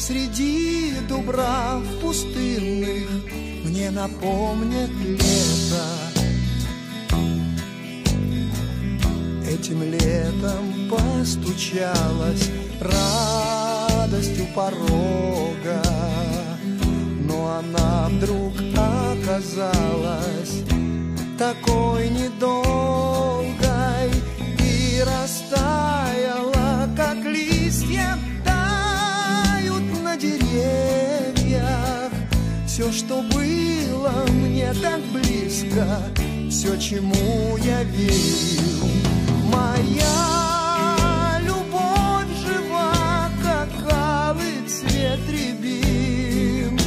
Посреди дубрав пустынных мне напомнят лето. Этим летом постучалась радость у порога, но она вдруг оказалась такой недолгой Все, что было мне так близко, все, чему я верил, моя любовь жива, как алый цвет рябин.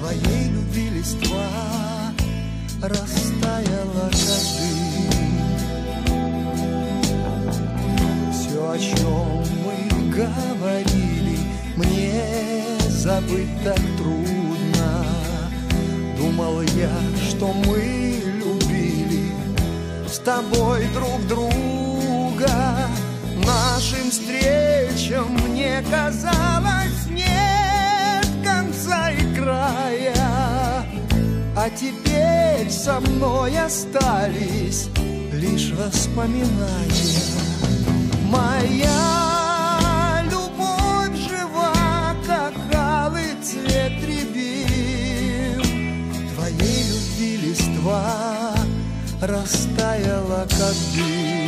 Твоей любви листва растаяла, как. Все, о чем мы говорили, мне забыть так трудно. Думал я, что мы любили с тобой друг друга. Нашим встречам мне казалось нет конца и края. А теперь со мной остались лишь воспоминания. Моя листва растаяла, как дым.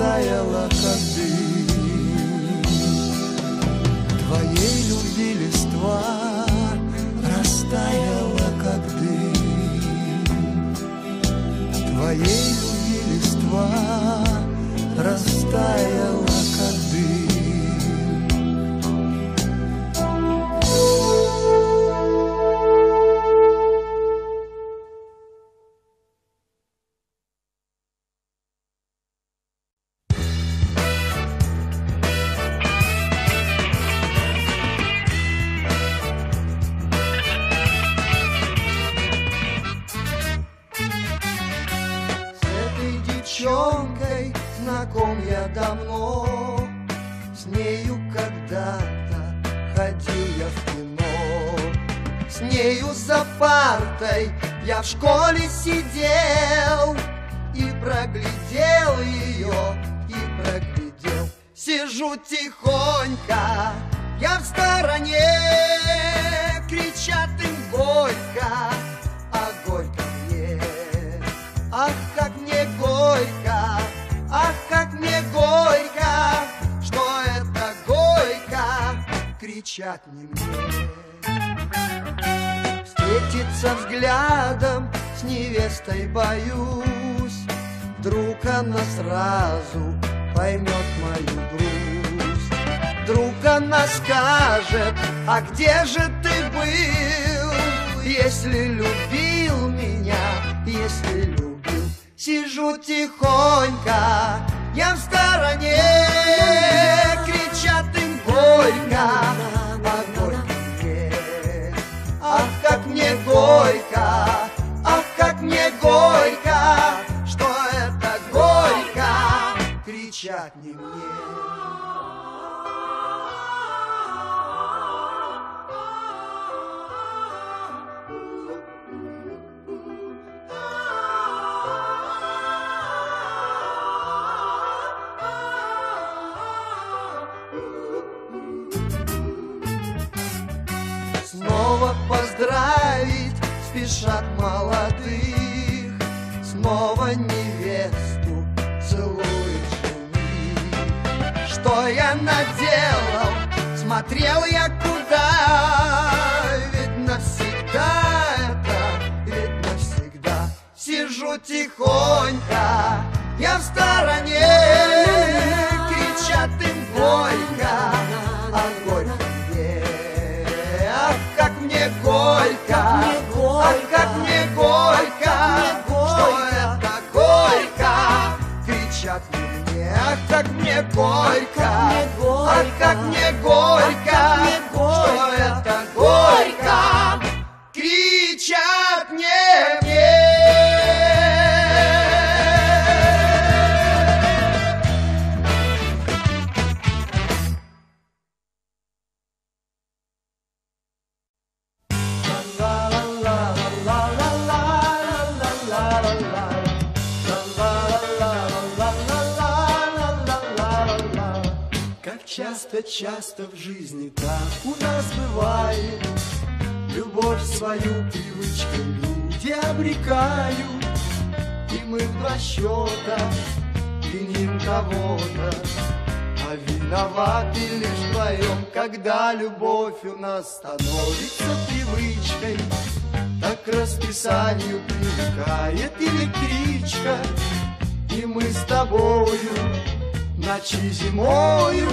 таяла, как дым. Твоей любви листва растаяла, как дым. Твоей любви листва растаяла. ночи зимою.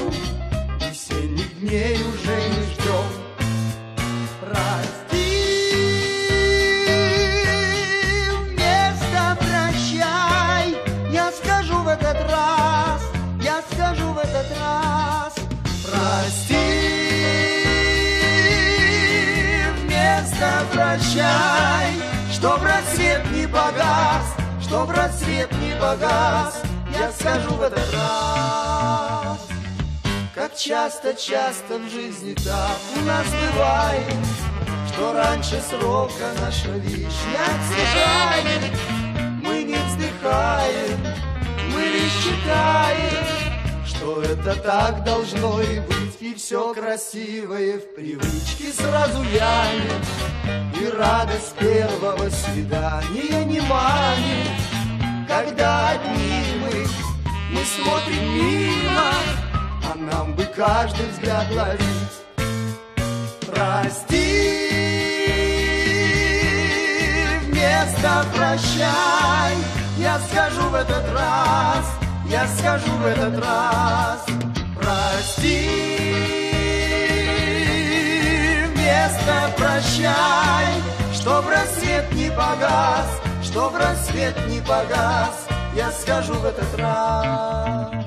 часто в жизни так у нас бывает, Что раньше срока наша вещь. вишня цветает. Мы не вздыхаем, мы лишь читаем, Что это так должно и быть, И все красивое в привычке сразу вянет, И радость первого свидания не манит, Когда одни мы, мы смотрим мимо, а нам бы каждый взгляд ловить. Прости, вместо прощай, я скажу в этот раз, я скажу в этот раз. Прости, вместо прощай, чтоб рассвет не погас, чтоб рассвет не погас, я скажу в этот раз.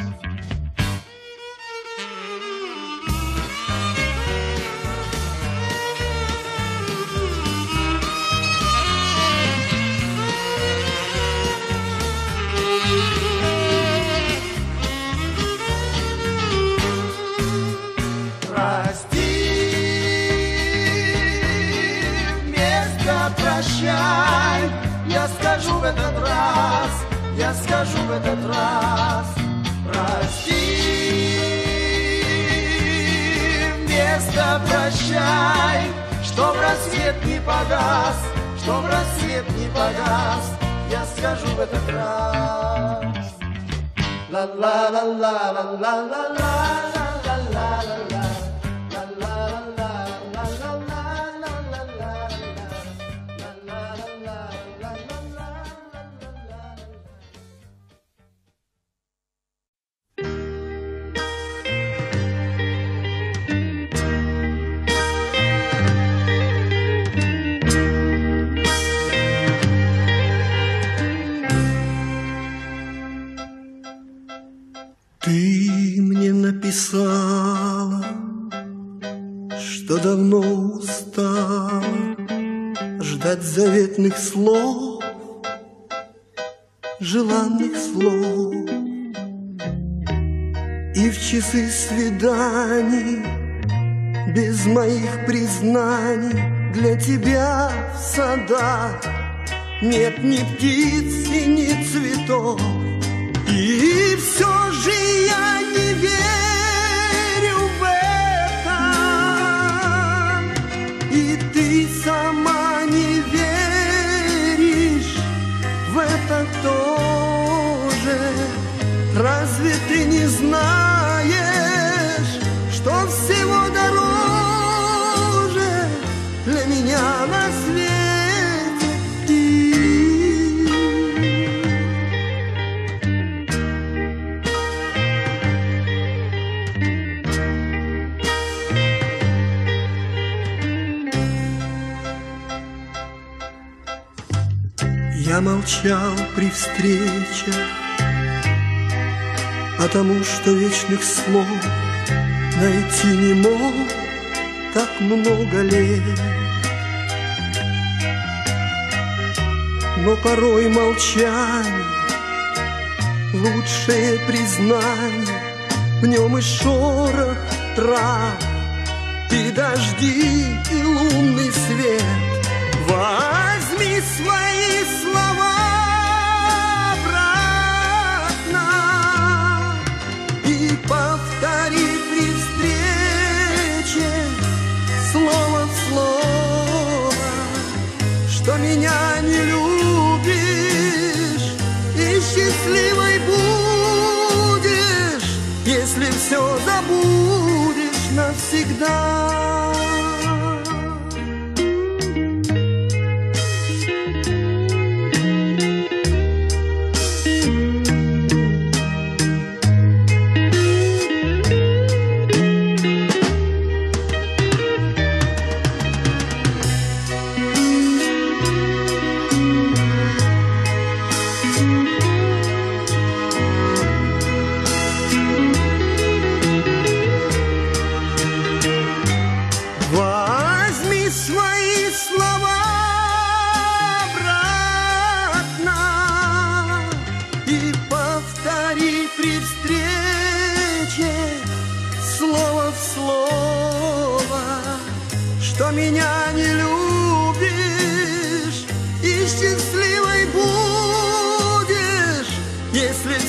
Скажу в этот раз, прости. Вместо прощай, чтоб рассвет не погас, чтоб рассвет не погас, я скажу в этот раз. Ла-ла-ла-ла-ла-ла-ла-ла. написала, заветных слов, желанных слов. И в часы свиданий без моих признаний для тебя в садах нет ни птиц и ни цветов. И все же я не верю. Молчал при встречах Потому что вечных слов найти не мог так много лет. Но порой молчание лучшее признание, В нем и шорох трав, и дожди, и лунный свет. Возьми свои навсегда.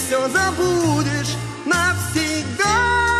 все забудешь навсегда.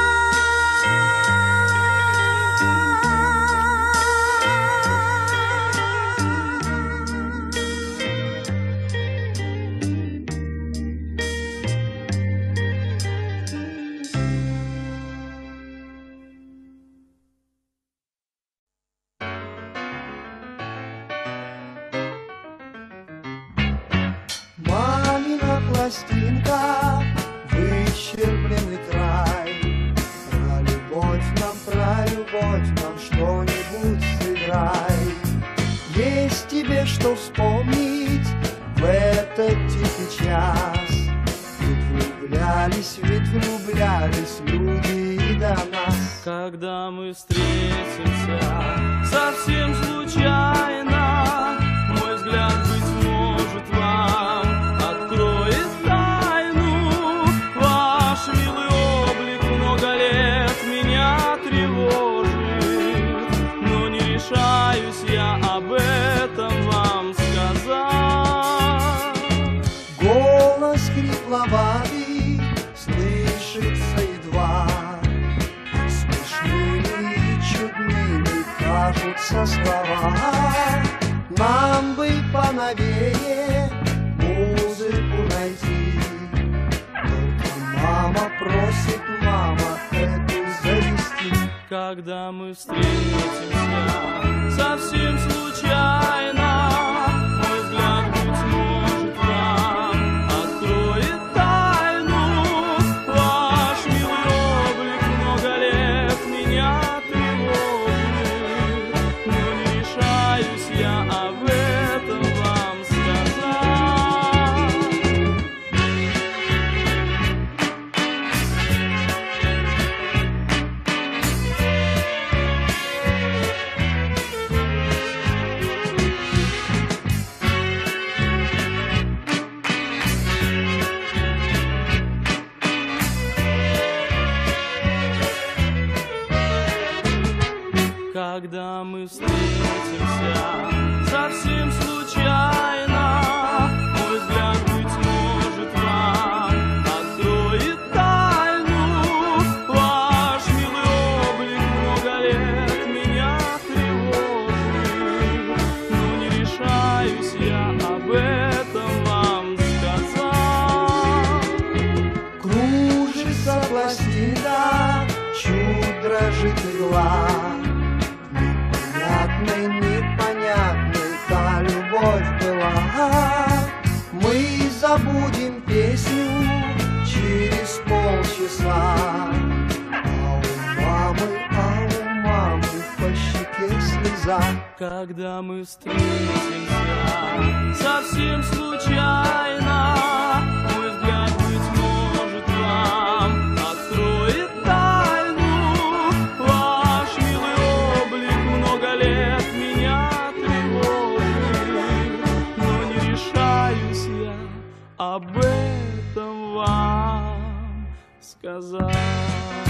Об этом вам сказать.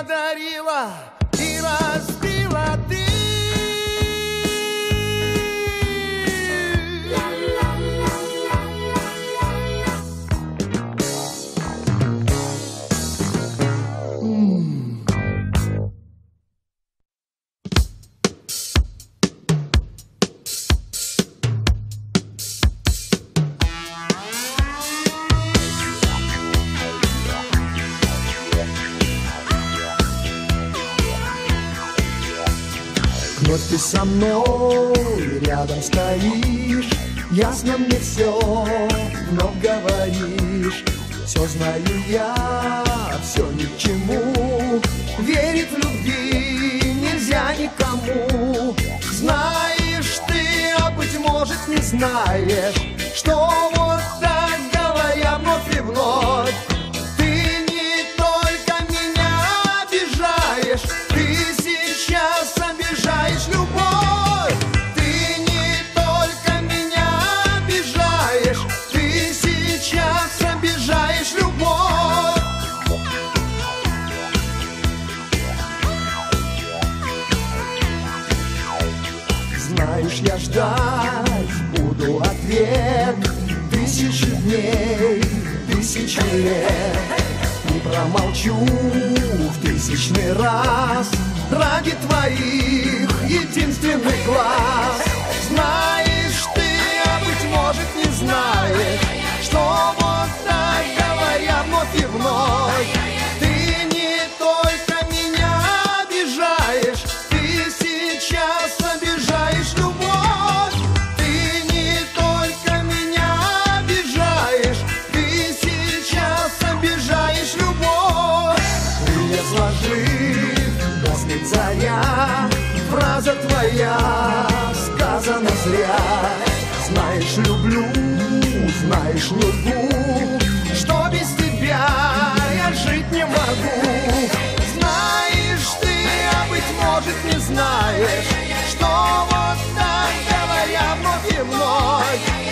Подарила и разбила со мной рядом стоишь. Ясно мне все, вновь говоришь. Все знаю я, все ни к чему. Верить в любви нельзя никому. Знаешь ты, а быть может не знаешь Что вот так говоря вновь и вновь дней, тысячи лет. Не промолчу в тысячный раз. Ради твоих единственных глаз. Знаешь ты, а быть может не знаешь Что вот так говоря вновь и вновь твоя сказана зря. Знаешь, люблю, знаешь, лгу. Что без тебя я жить не могу? Знаешь ты, а быть может не знаешь Что вот так говоря вновь и вновь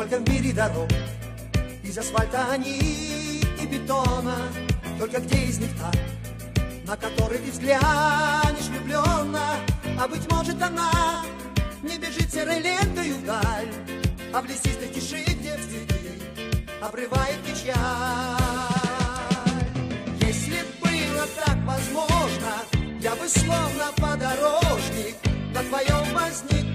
Сколько в мире дорог Из асфальта они и бетона Только где из них та, на которой ты взглянешь влюбленно А быть может она не бежит серой лентой вдаль А в лесистой тиши, где впереди обрывает печаль. Если было так возможно словно подорожник На твоем возник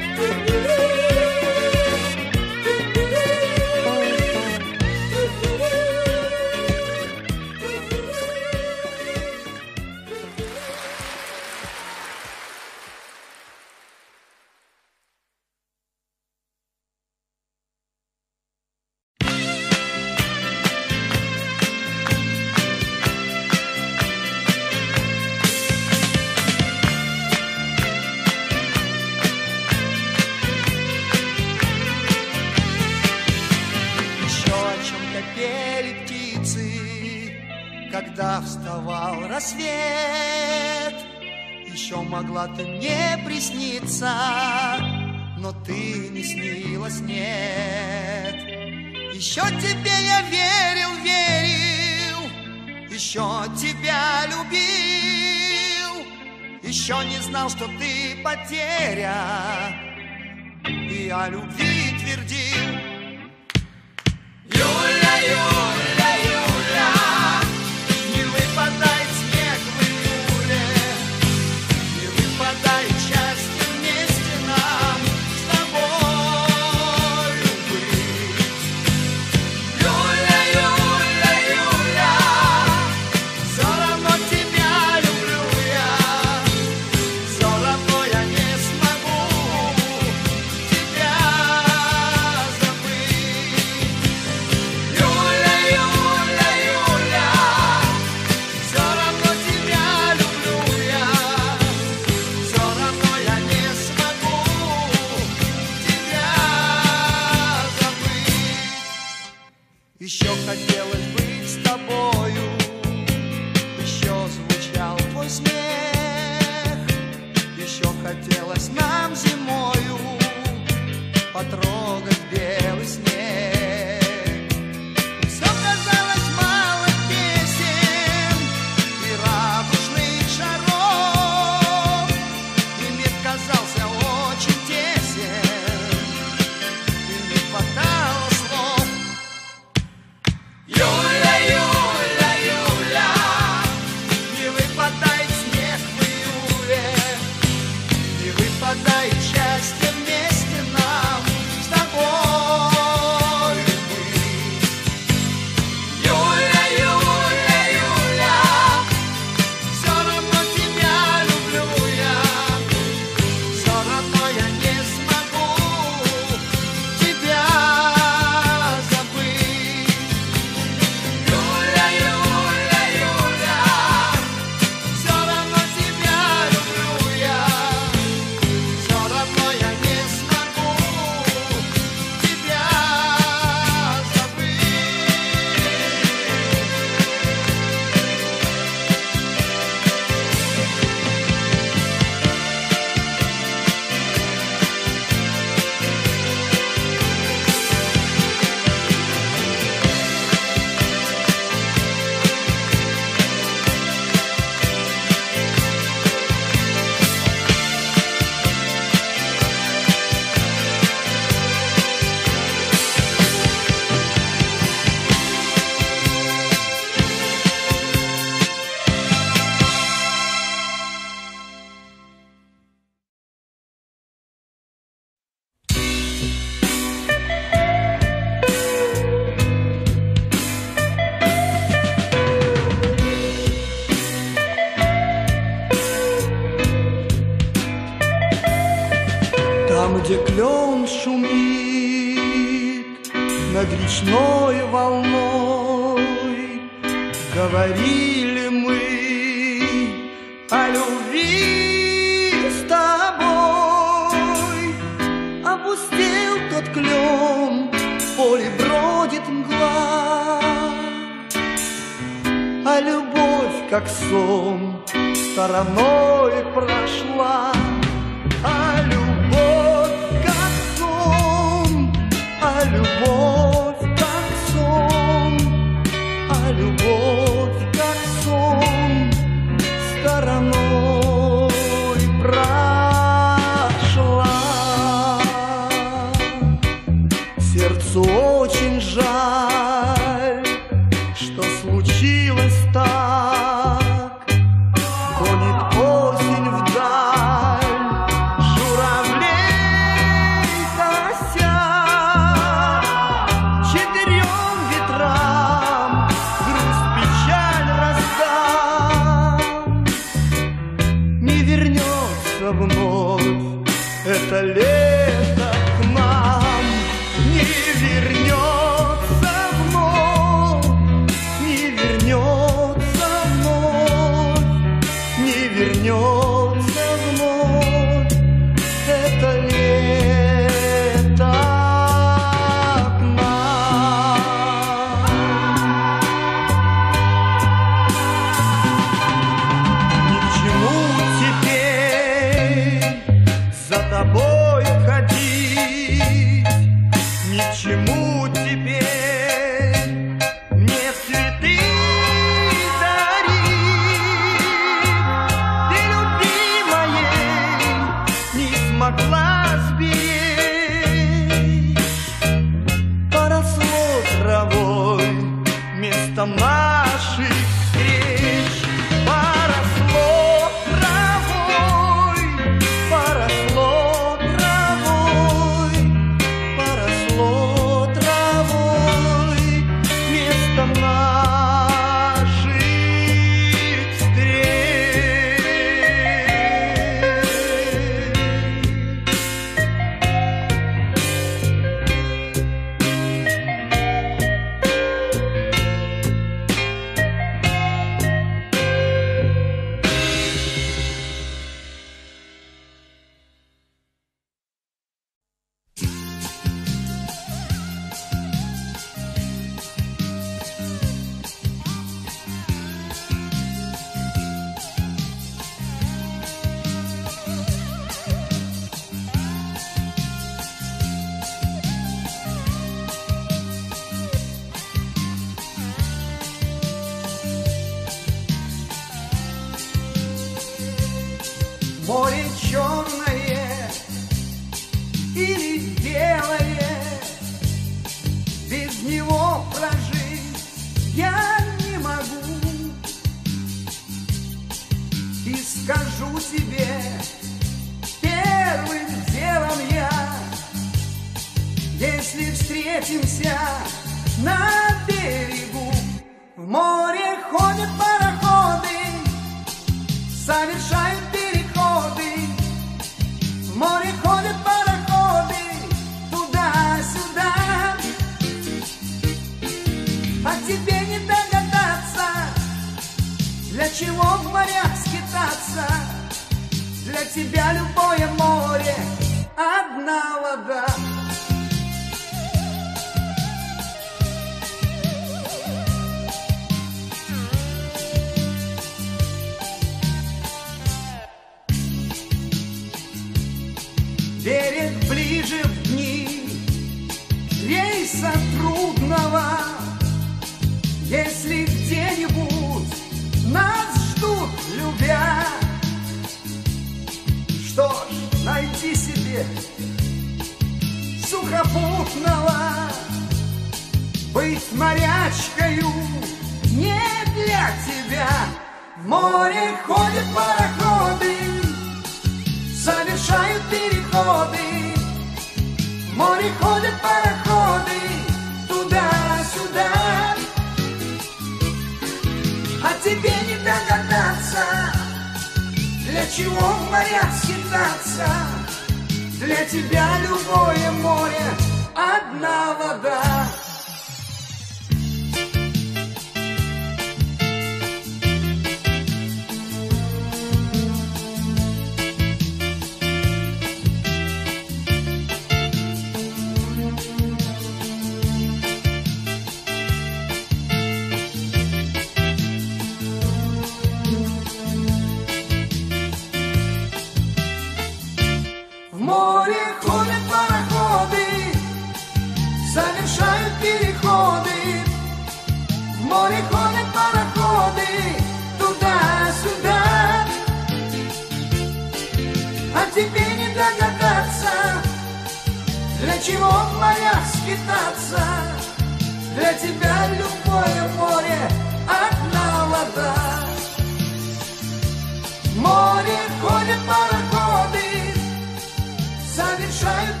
shine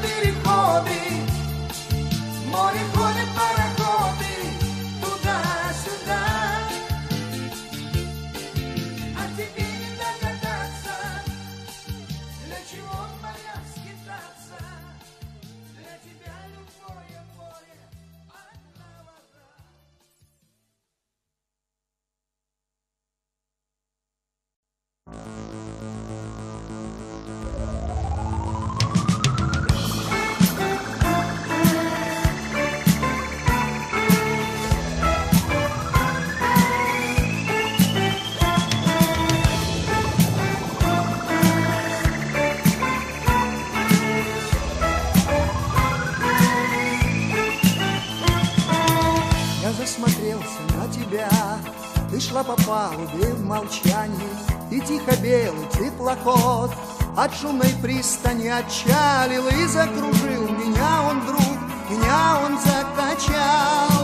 палубе в молчании, и тихо белый теплоход от шумной пристани отчалил и закружил. Меня он вдруг, меня он закачал,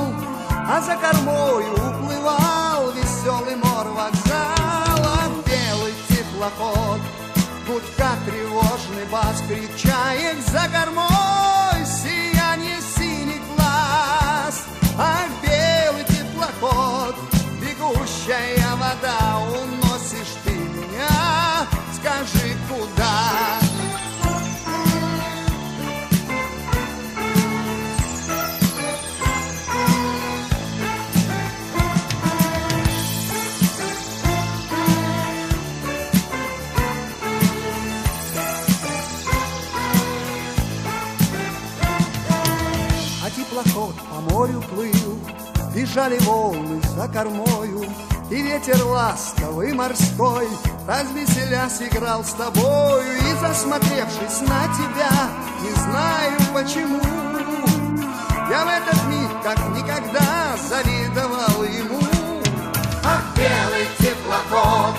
а за кормою уплывал веселый мор вокзала, белый теплоход, гудка тревожный бас кричает за кормой бегущая вода, уносишь ты меня, скажи куда? А теплоход по морю плыл, Бежали волны за кормою, И ветер ласковый морской, Развеселясь играл с тобою, И засмотревшись на тебя, Не знаю почему, Я в этот миг как никогда Завидовал ему. Ах, белый теплоход,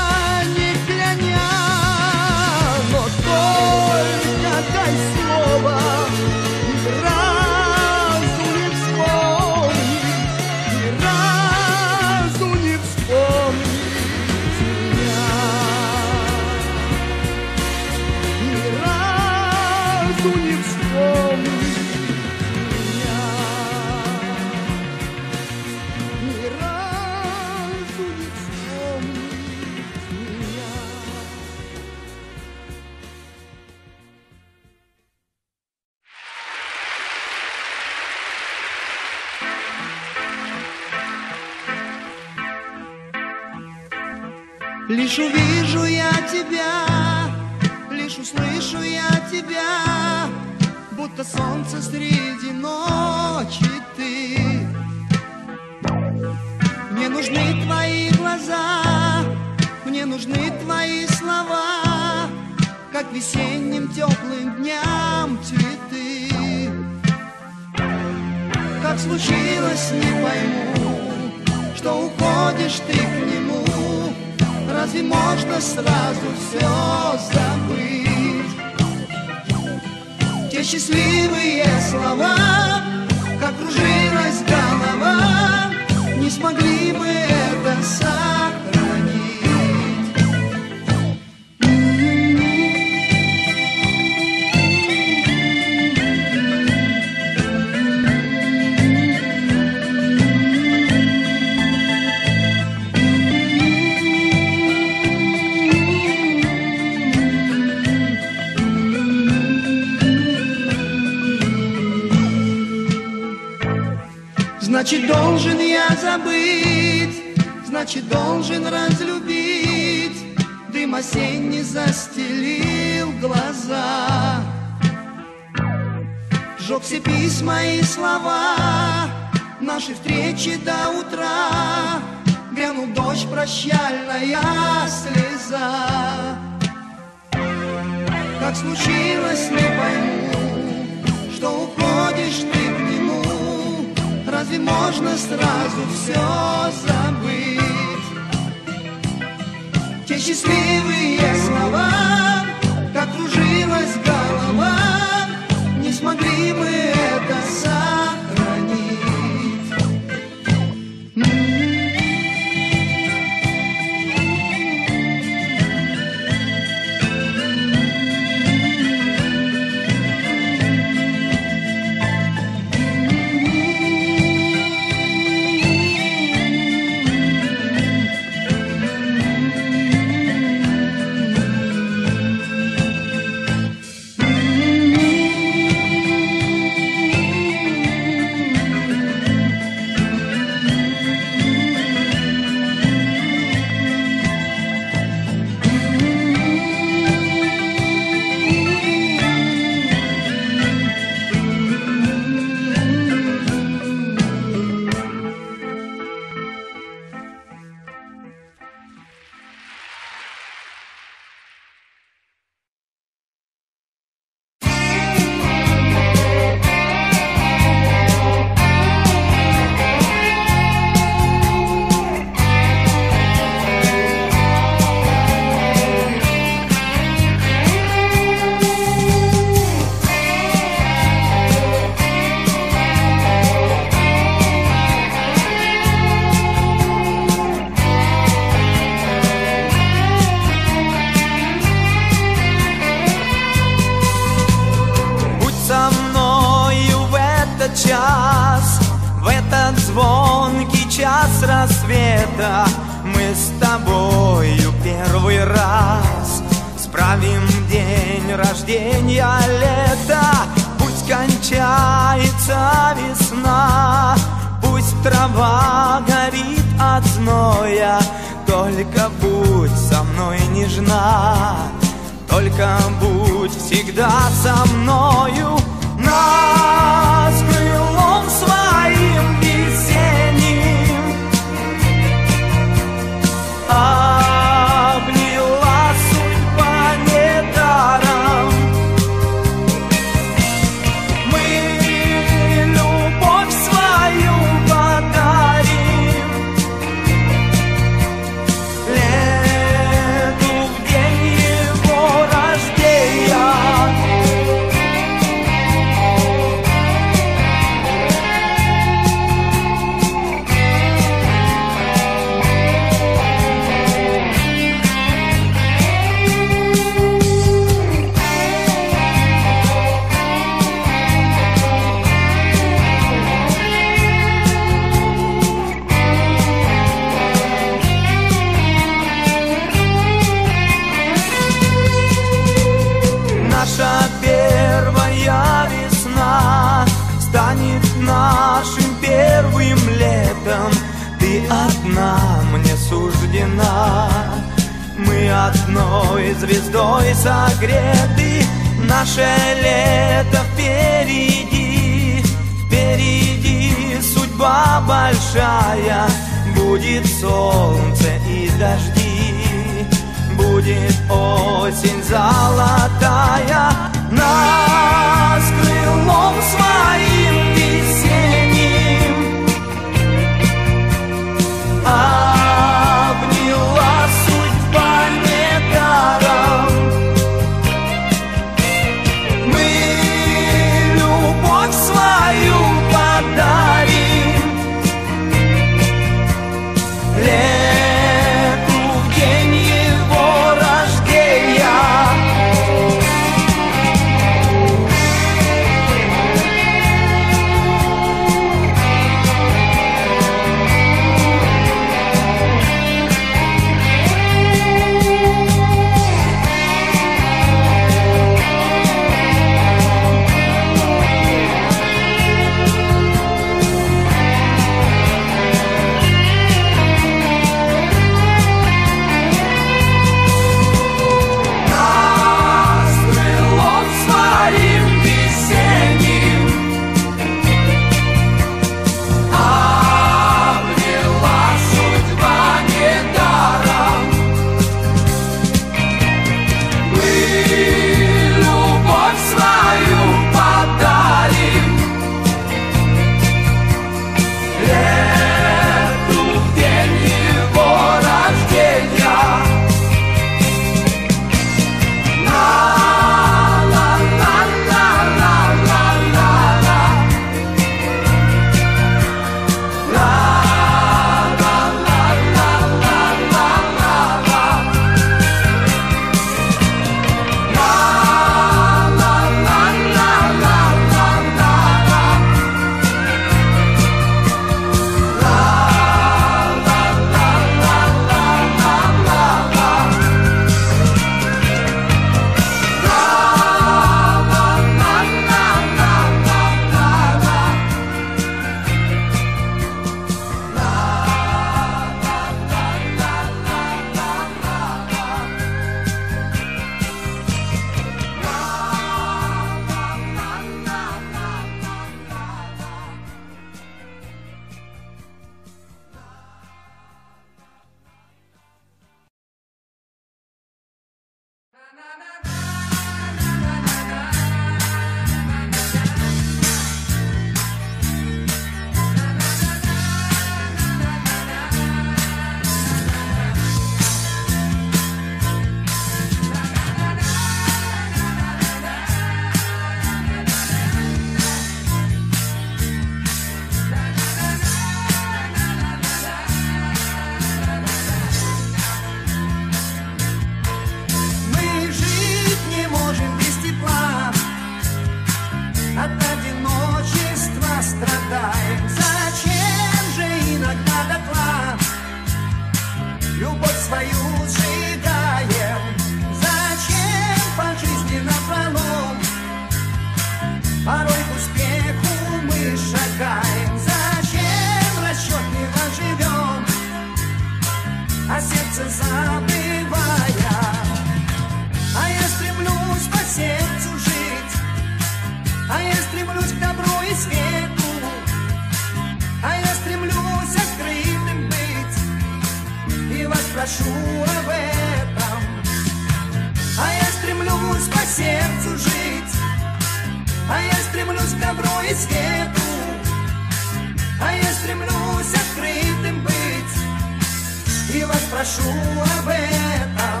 прошу об этом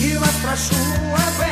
и вас прошу об этом.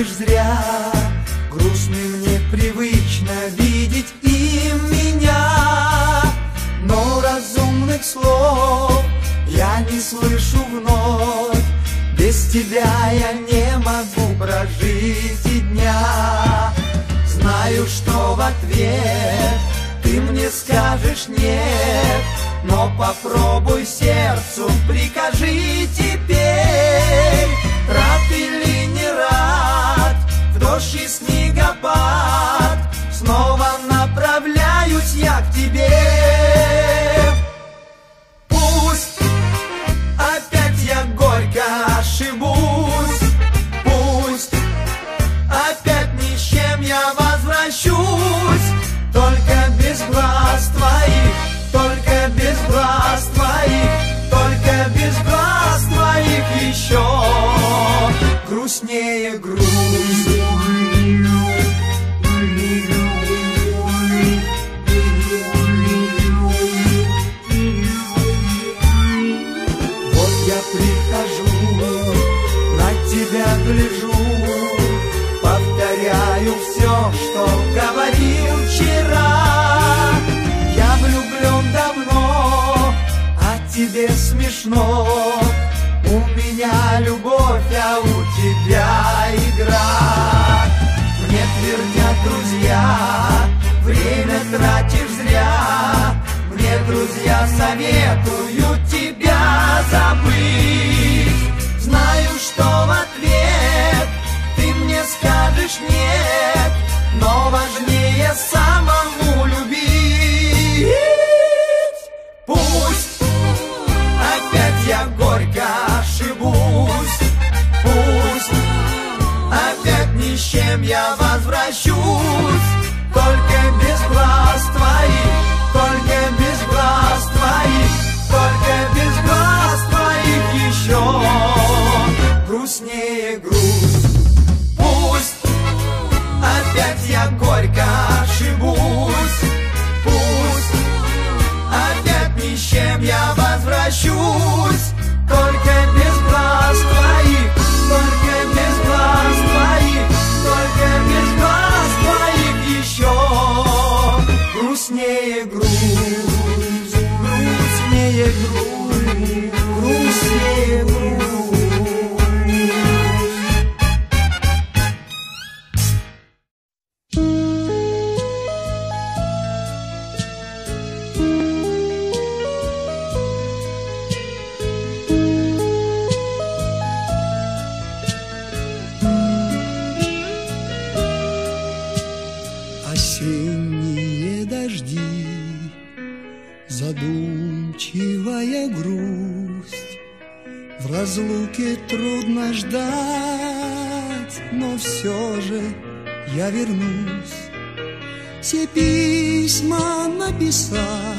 лишь зря. друзья советую тебя забыть. Знаю, что в ответ ты мне скажешь нет Но важнее самому любить. Пусть опять я горько ошибусь. Пусть опять ни с чем я вас вернусь, все письма написав,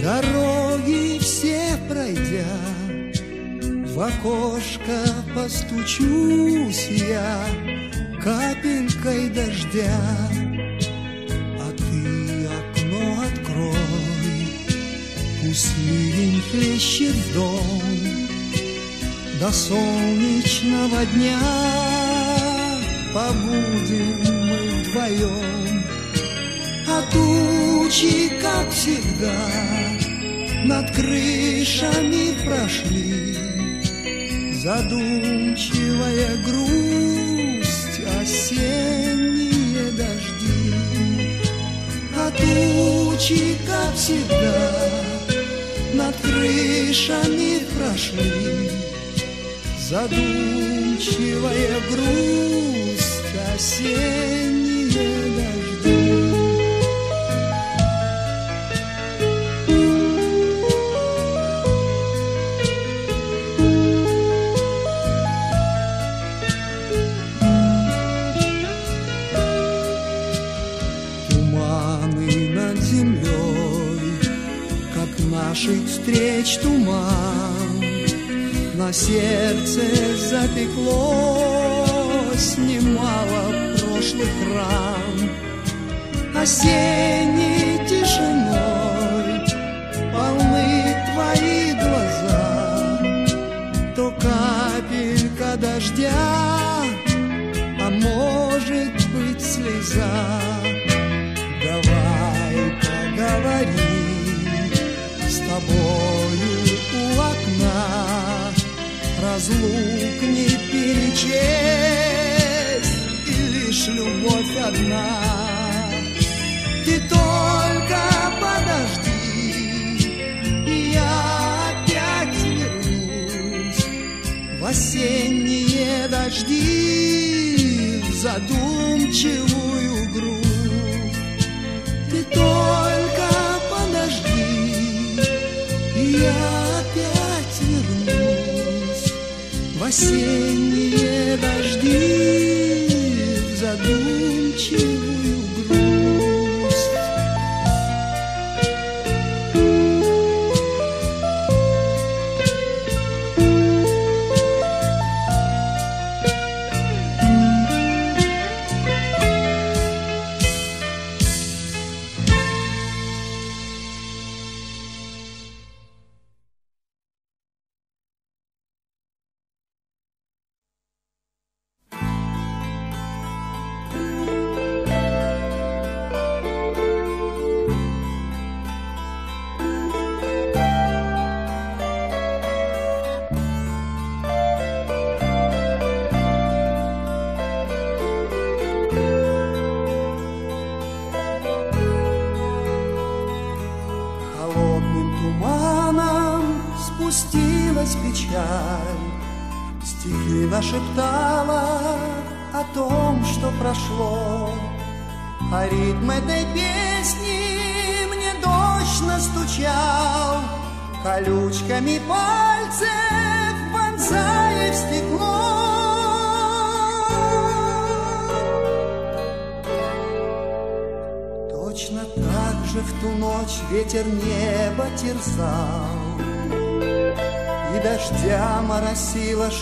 дороги все пройдя, в окошко постучусь я капелькой дождя. А ты окно открой, пусть ливень хлещет дом до солнечного дня побудем мы вдвоем, А тучи, как всегда, над крышами прошли. Задумчивая грусть, осенние дожди, А тучи, как всегда, над крышами прошли. Задумчивая грусть, осенние дожди. Туманы над землей, как наших встреч туман, На сердце запеклось немало прошлых ран. Осенней тишиной полны твои глаза, То капелька дождя, а может быть слеза. Давай поговори с тобою у окна, Разлук не перечесть, лишь любовь одна. Ты только подожди, и я опять вернусь в осенние дожди, в задумчивую грусть. Ты только подожди, и я опять вернусь в осенние дожди, в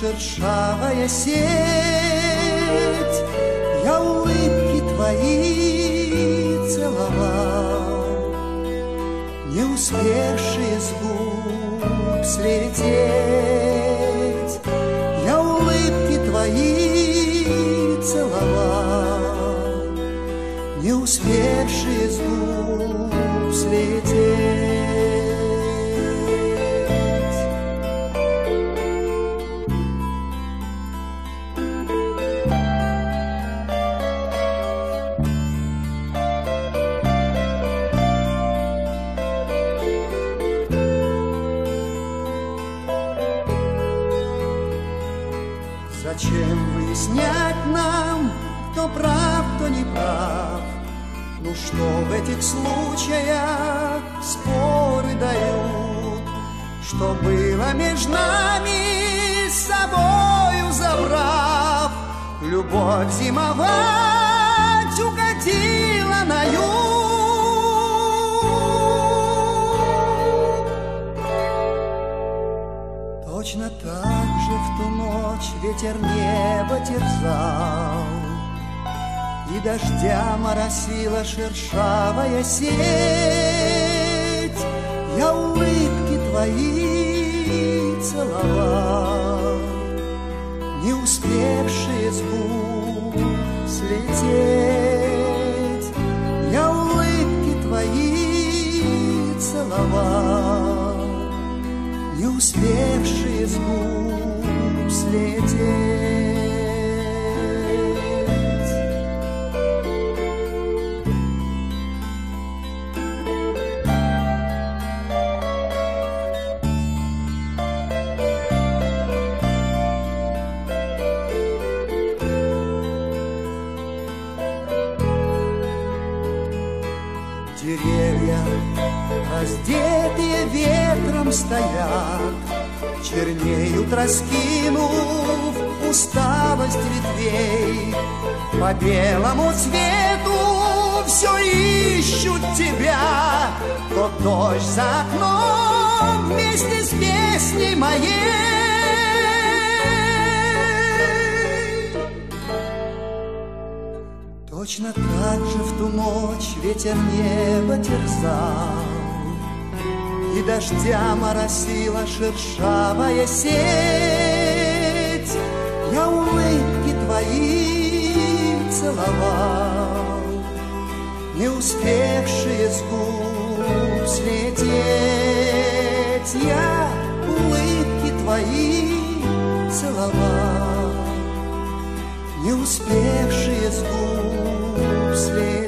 шершавая сеть. Зачем выяснять нам, кто прав, кто не прав? Ну что в этих случаях споры дают? Что было между нами с собою забрав? Любовь зимовать укатила на юг. Точно так же в ту ночь ветер небо терзал, И дождя моросила шершавая сеть. Я улыбки твои целовал, не успевшие с слететь. Я улыбки твои целовал, не успевшие с слететь. Раскинув усталость ветвей. По белому свету все ищут тебя, То дождь за окном вместе с песней моей. Точно так же в ту ночь ветер небо терзал, И дождя моросила шершавая сеть. Я улыбки твои целовал, Не успевшие с губ слететь. Я улыбки твои целовал, Не успевшие с губ часто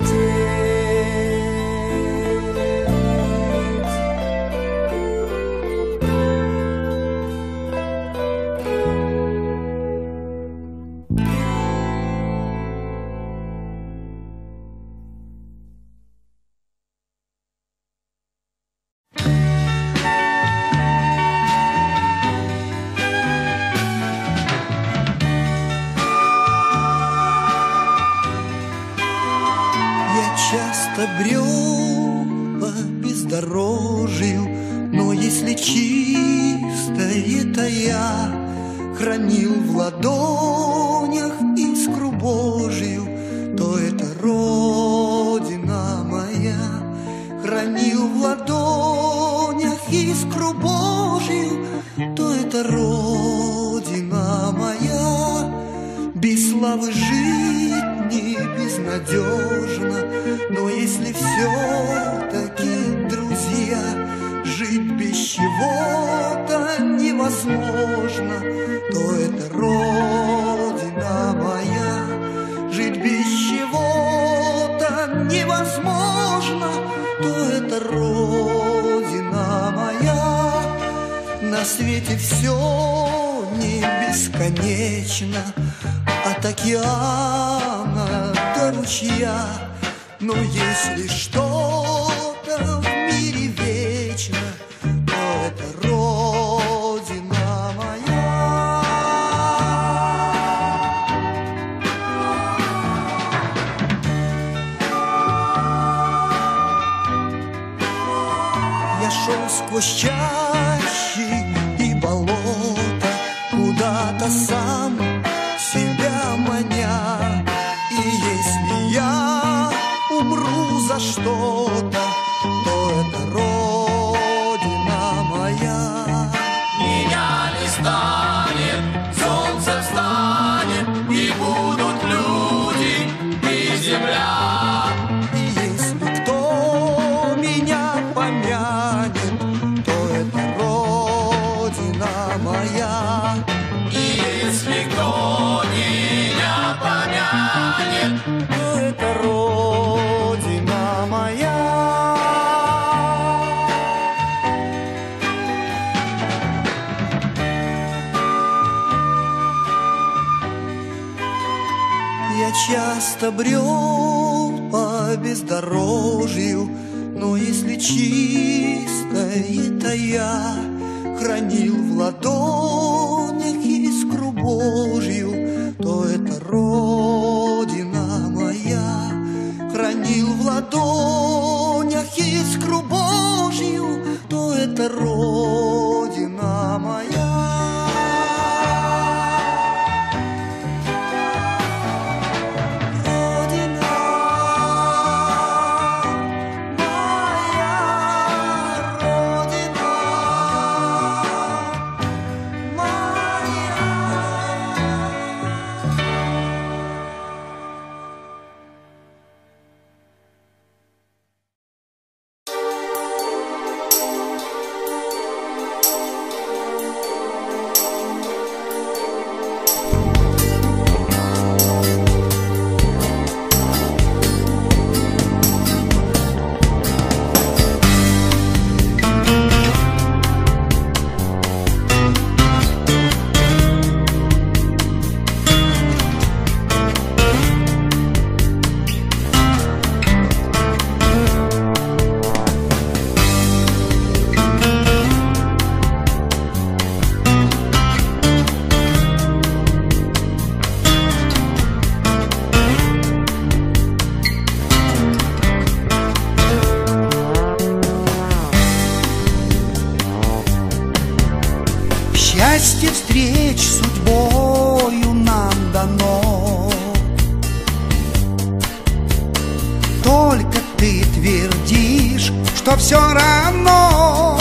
что все равно.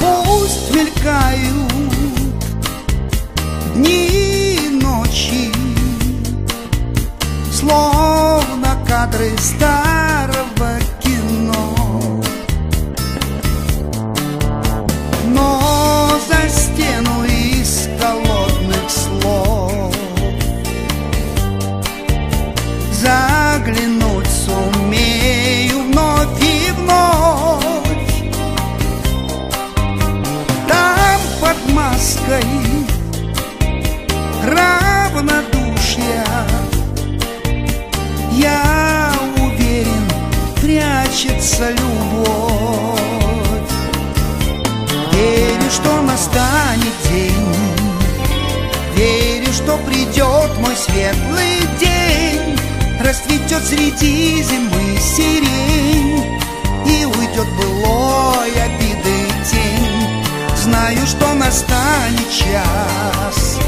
Пусть мелькают дни и ночи Словно кадры старого зимы сирень И уйдет былой обиды тень. Знаю, что настанет час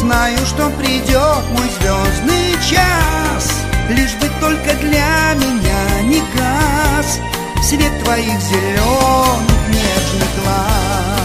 Знаю, что придет мой звездный час. Лишь бы только для меня не газ Свет твоих зеленых нежных глаз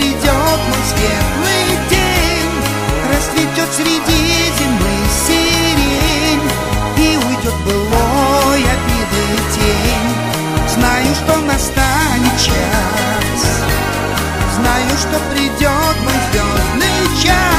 придет мой светлый день, расцветет среди зимы сирень и уйдет былой обиды тень. Знаю, что настанет час, знаю, что придет мой звездный час,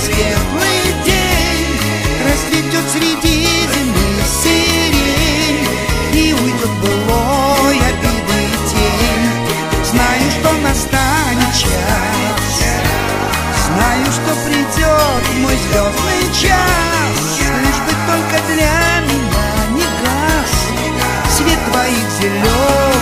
светлый день Расцветет среди земли сирень И уйдет былой обиды тень. Знаю, что настанет Знаю, что придет мой звездный час. Лишь бы только для меня не гас. Свет твоих зеленых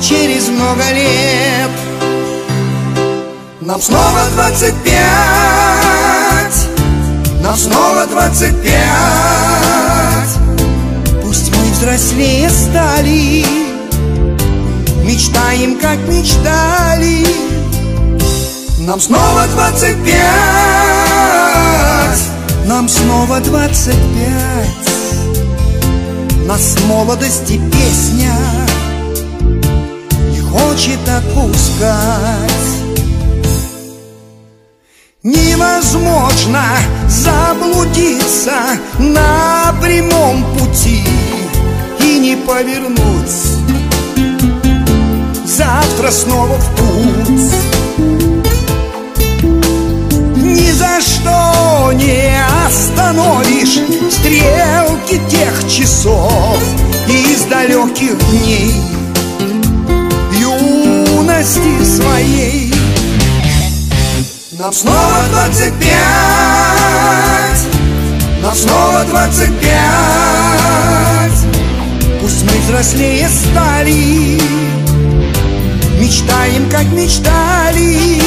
через много лет. Нам снова двадцать пять. Нам снова двадцать пять. Пусть мы взрослее стали. Мечтаем, как мечтали. Нам снова двадцать пять. Нам снова двадцать пять. Нас молодости песня. Хочет отпускать. Невозможно заблудиться на прямом пути И не повернуть. Завтра снова в путь. Ни за что не остановишь Стрелки тех часов Из далеких дней Юности своей. Нам снова двадцать пять. Нам снова двадцать пять. Пусть мы взрослее стали. Мечтаем, как мечтали.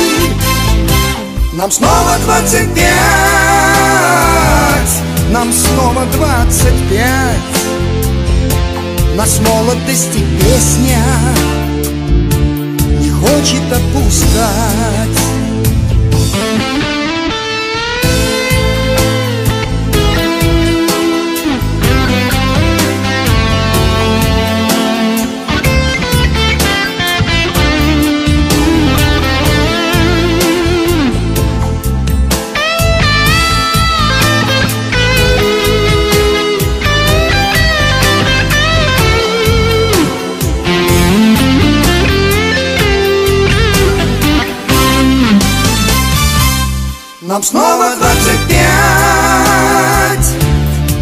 Нам снова двадцать пять. Нам снова двадцать пять. Нас молодости песня хочет отпускать Нам снова двадцать пять.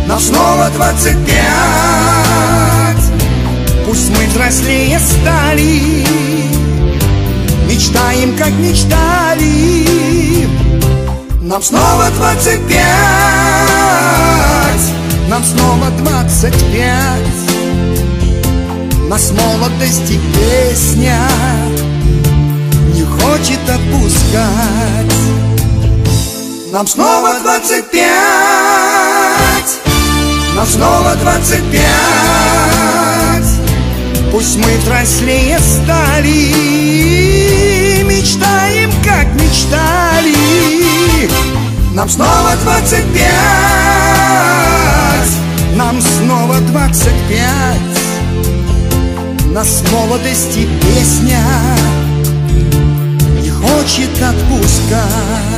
Нам снова двадцать пять. Пусть мы взрослее стали. Мечтаем, как мечтали. Нам снова двадцать пять. Нам снова двадцать пять. Нас молодости песня Не хочет отпускать нам снова двадцать пять. Нам снова двадцать пять. Пусть мы взрослее стали. Мечтаем, как мечтали. Нам снова двадцать пять. Нам снова двадцать пять. Нас молодости песня. Не хочет отпускать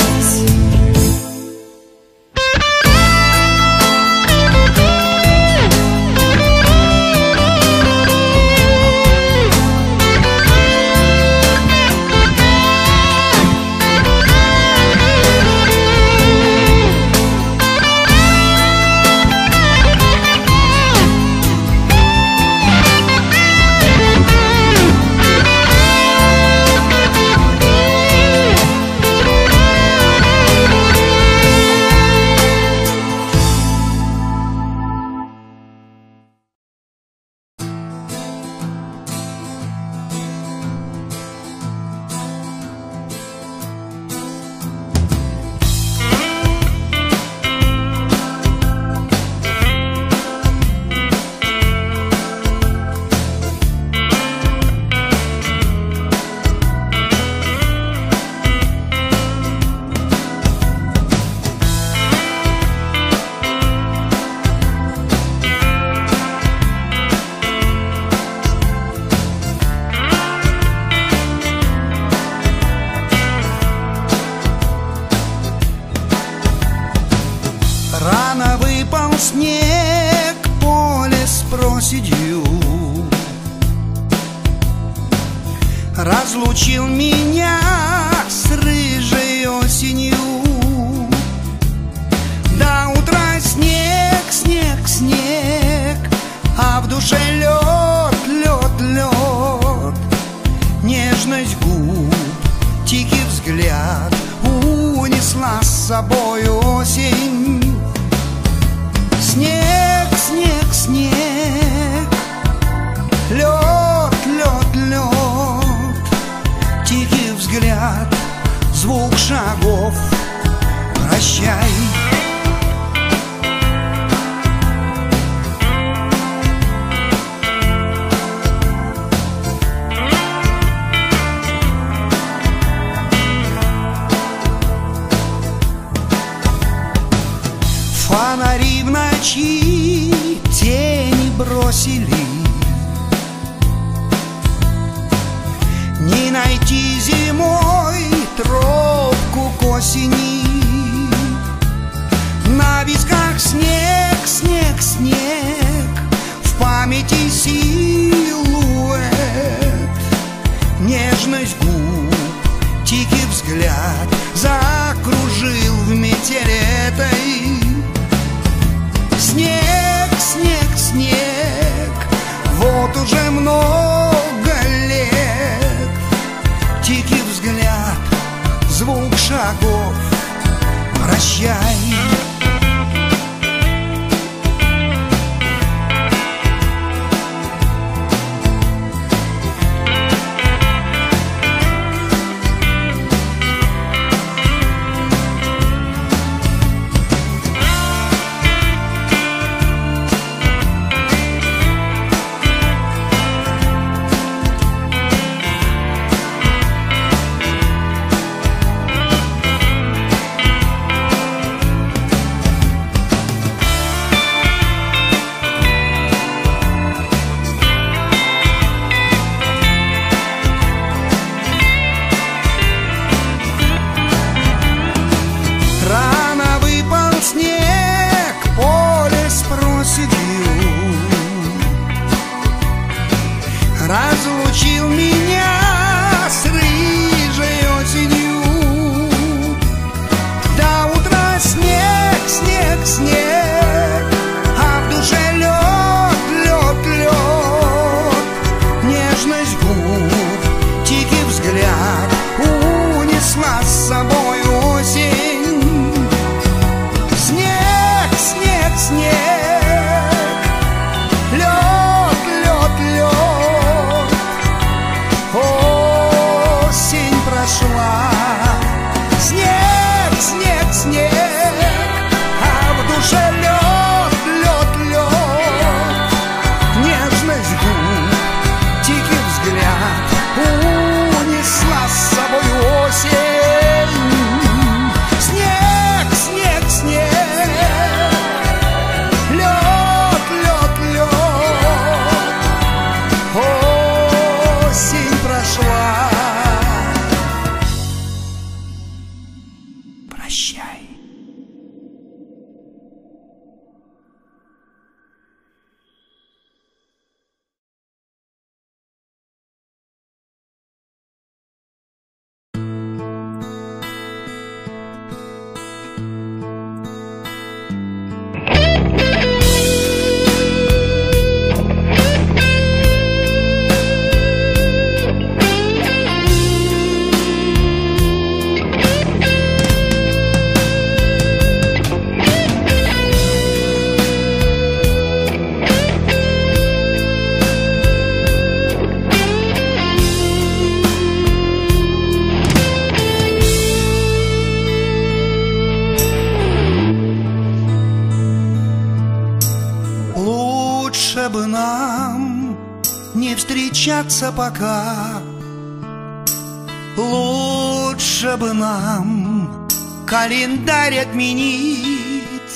календарь отменить.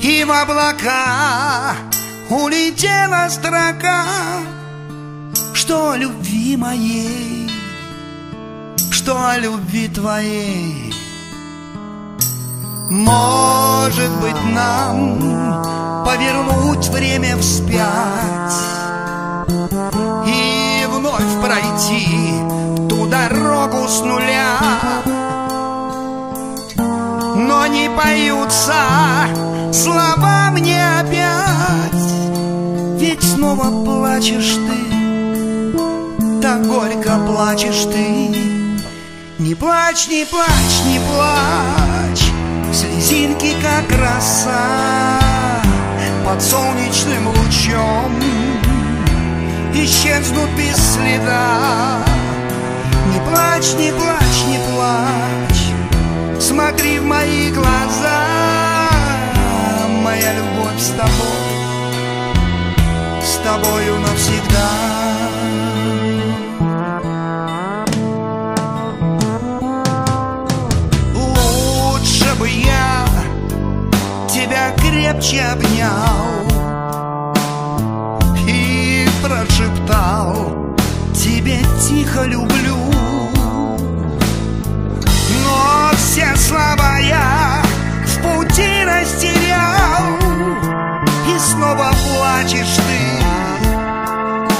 И в облака улетела строка Что о любви моей, что о любви твоей. Может быть, нам повернуть время вспять И вновь пройти ту дорогу с нуля не поются слова мне опять. Ведь снова плачешь ты, так горько плачешь ты. Не плачь, не плачь, не плачь Слезинки, как роса Под солнечным лучом Исчезнут без следа. Не плачь, не плачь, не плачь Смотри в мои глаза Моя любовь с тобой С тобою навсегда. Лучше бы я покрепче обнял И прошептал Тебе тихо люблю все слова я в пути растерял. И снова плачешь ты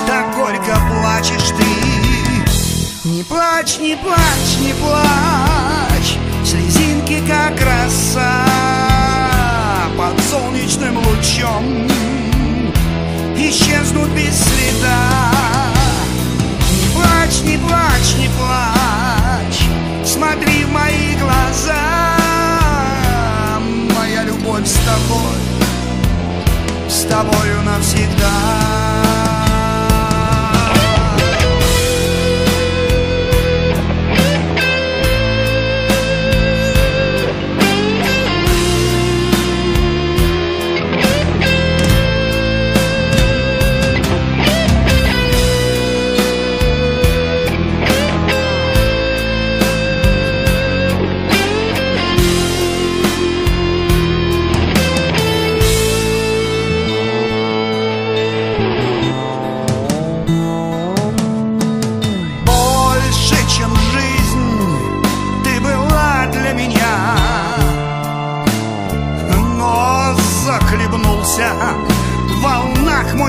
Так горько плачешь ты. Не плачь, не плачь, не плачь Слезинки как роса Под солнечным лучом Исчезнут без следа. Не плачь, не плачь, не плачь Смотри мои глаза. Моя любовь с тобой С тобою навсегда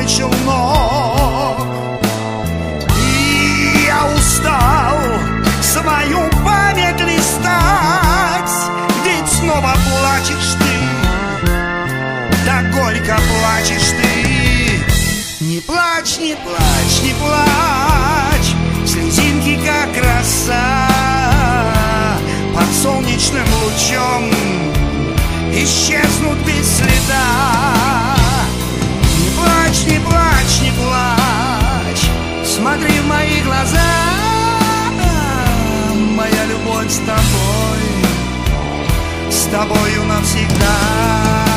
челнок И я устал свою память листать Ведь снова плачешь ты, так горько плачешь ты. Не плачь, не плачь, не плачь. Слезинки как роса Под солнечным лучом Исчезнут без следа Смотри в мои глаза Моя любовь с тобой С тобою навсегда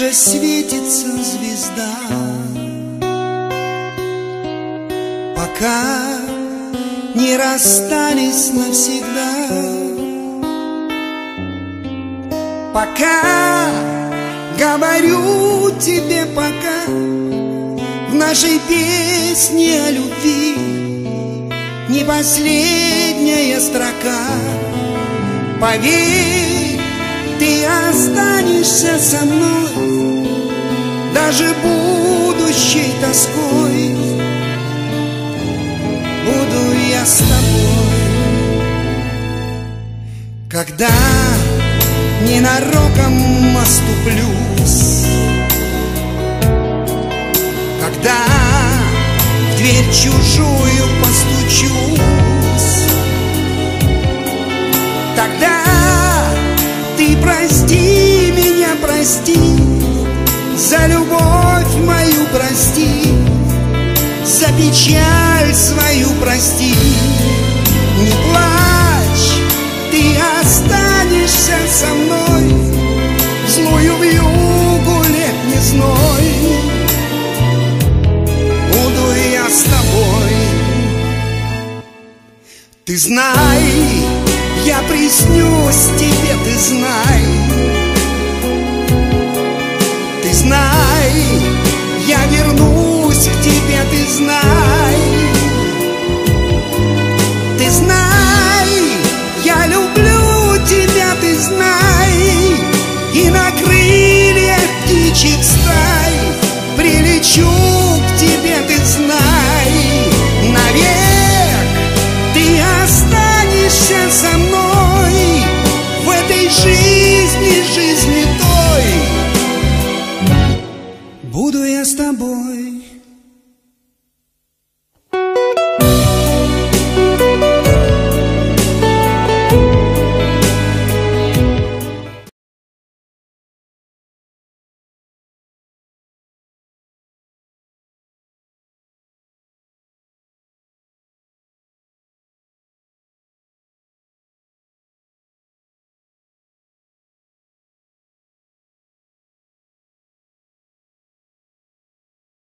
наша светится звезда. Пока не расстались навсегда. Пока говорю тебе пока В нашей песне о любви. Не последняя строка. Поверь, ты останешься со мной Даже будущей тоской. Буду я с тобой Когда ненароком оступлюсь. Когда дверь чужую постучусь. Тогда ты прости меня, прости За любовь мою прости За печаль свою прости. Не плачь, ты останешься со мной злую вьюгу летний зной Буду я с тобой. Ты знай, я приснюсь тебе, ты знай знай, я вернусь к тебе, ты знай. Ты знай, я люблю тебя, ты знай. И на крыльях птичек стай прилечу.